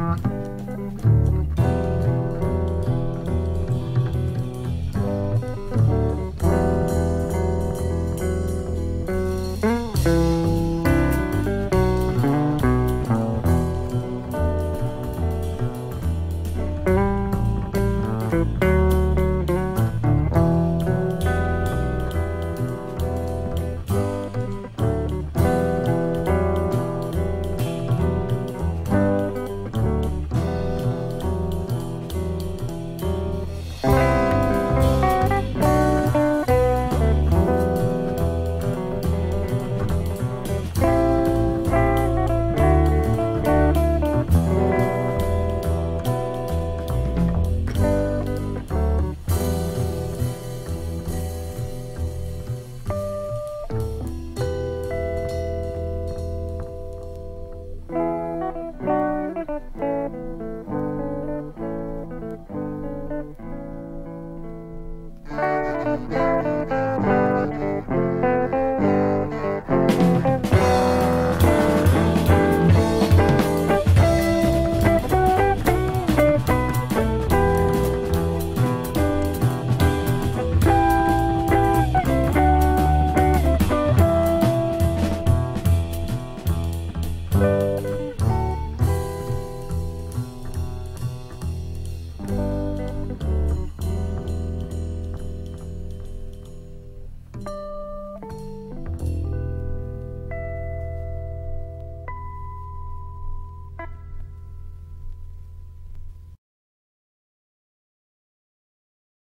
Bye.